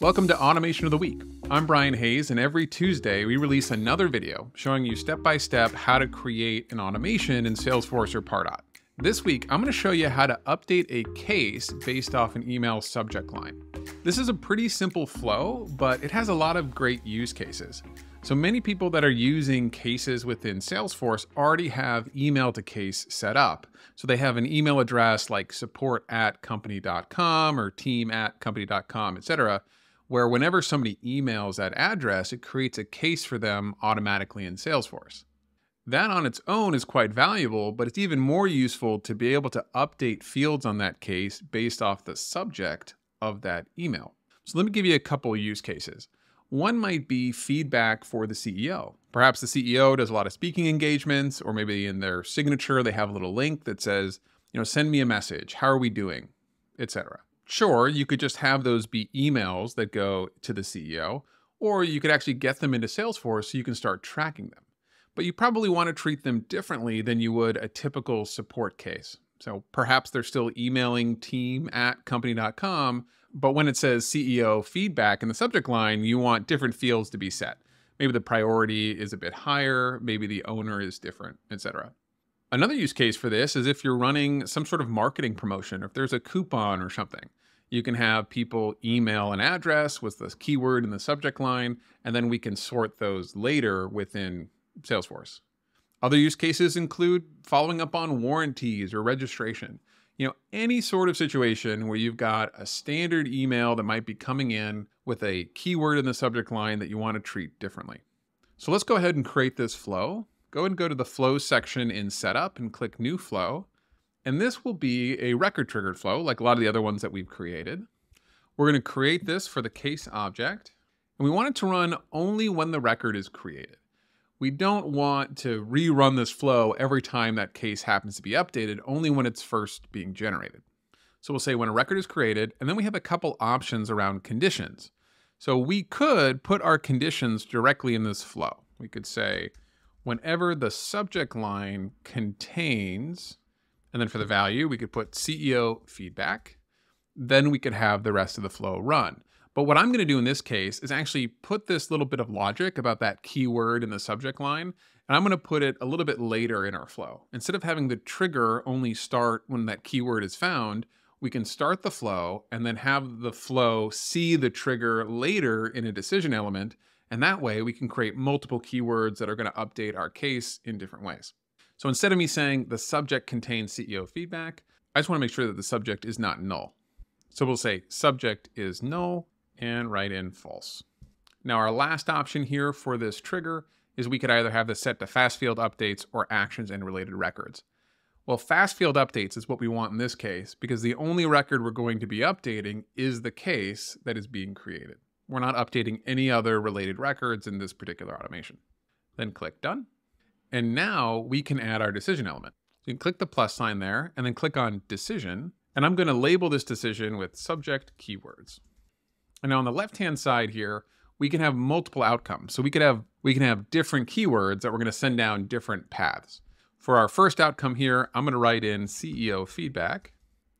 Welcome to Automation of the Week. I'm Brian Hays, and every Tuesday we release another video showing you step by step how to create an automation in Salesforce or Pardot. This week, I'm going to show you how to update a case based off an email subject line. This is a pretty simple flow, but it has a lot of great use cases. So many people that are using cases within Salesforce already have email to case set up. So they have an email address like support at company.com or team at company.com, etc., where whenever somebody emails that address, it creates a case for them automatically in Salesforce. That on its own is quite valuable, but it's even more useful to be able to update fields on that case based off the subject of that email. So let me give you a couple use cases. One might be feedback for the CEO. Perhaps the CEO does a lot of speaking engagements, or maybe in their signature they have a little link that says, you know, send me a message. How are we doing? Etc. Sure, you could just have those be emails that go to the CEO, or you could actually get them into Salesforce so you can start tracking them. But you probably want to treat them differently than you would a typical support case. So perhaps they're still emailing team at company.com, but when it says CEO feedback in the subject line, you want different fields to be set. Maybe the priority is a bit higher, maybe the owner is different, etc. Another use case for this is if you're running some sort of marketing promotion, or if there's a coupon or something. You can have people email an address with the keyword in the subject line, and then we can sort those later within Salesforce. Other use cases include following up on warranties or registration you know, any sort of situation where you've got a standard email that might be coming in with a keyword in the subject line that you want to treat differently. So let's go ahead and create this flow. Go and go to the flow section in setup and click new flow. And this will be a record triggered flow like a lot of the other ones that we've created. We're going to create this for the case object and we want it to run only when the record is created we don't want to rerun this flow every time that case happens to be updated, only when it's first being generated. So we'll say when a record is created, and then we have a couple options around conditions. So we could put our conditions directly in this flow. We could say, whenever the subject line contains, and then for the value, we could put CEO feedback, then we could have the rest of the flow run. But what I'm going to do in this case is actually put this little bit of logic about that keyword in the subject line, and I'm going to put it a little bit later in our flow. Instead of having the trigger only start when that keyword is found, we can start the flow and then have the flow see the trigger later in a decision element. And that way we can create multiple keywords that are going to update our case in different ways. So instead of me saying the subject contains CEO feedback, I just want to make sure that the subject is not null. So we'll say subject is null and write in false. Now our last option here for this trigger is we could either have this set to fast field updates or actions and related records. Well, fast field updates is what we want in this case because the only record we're going to be updating is the case that is being created. We're not updating any other related records in this particular automation. Then click done. And now we can add our decision element. So you can click the plus sign there and then click on decision. And I'm going to label this decision with subject keywords. And now on the left-hand side here, we can have multiple outcomes. So we could have we can have different keywords that we're going to send down different paths. For our first outcome here, I'm going to write in CEO feedback.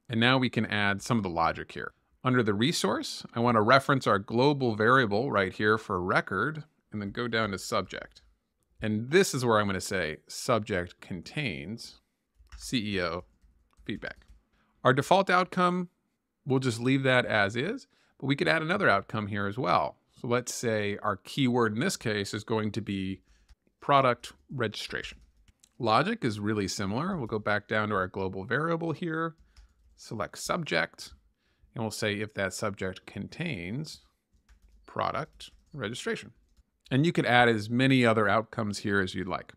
And now we can add some of the logic here. Under the resource, I want to reference our global variable right here for record and then go down to subject. And this is where I'm going to say subject contains CEO feedback. Our default outcome, we'll just leave that as is. But we could add another outcome here as well. So let's say our keyword in this case is going to be product registration. Logic is really similar. We'll go back down to our global variable here, select subject, and we'll say if that subject contains product registration. And you could add as many other outcomes here as you'd like.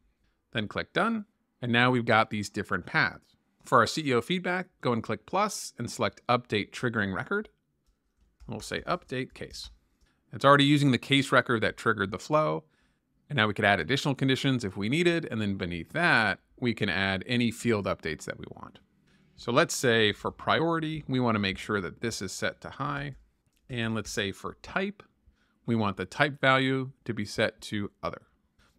Then click done. And now we've got these different paths. For our CEO feedback, go and click plus and select update triggering record. We'll say update case. It's already using the case record that triggered the flow. And now we could add additional conditions if we needed. And then beneath that, we can add any field updates that we want. So let's say for priority, we want to make sure that this is set to high. And let's say for type, we want the type value to be set to other.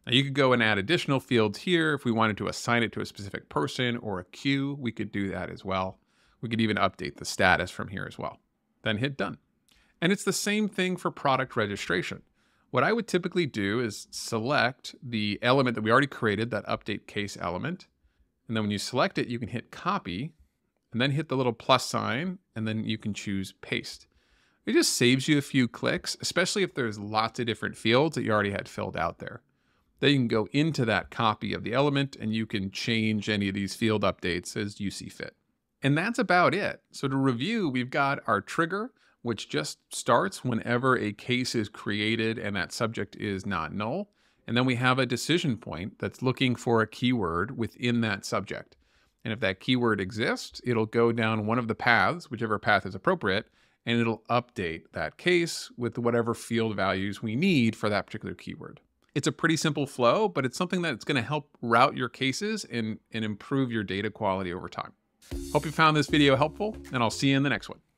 Now you could go and add additional fields here. If we wanted to assign it to a specific person or a queue, we could do that as well. We could even update the status from here as well. Then hit done. And it's the same thing for product registration. What I would typically do is select the element that we already created, that update case element. And then when you select it, you can hit copy and then hit the little plus sign and then you can choose paste. It just saves you a few clicks, especially if there's lots of different fields that you already had filled out there. Then you can go into that copy of the element and you can change any of these field updates as you see fit. And that's about it. So to review, we've got our trigger, which just starts whenever a case is created and that subject is not null. And then we have a decision point that's looking for a keyword within that subject. And if that keyword exists, it'll go down one of the paths, whichever path is appropriate, and it'll update that case with whatever field values we need for that particular keyword. It's a pretty simple flow, but it's something that's going to help route your cases and, and improve your data quality over time. Hope you found this video helpful, and I'll see you in the next one.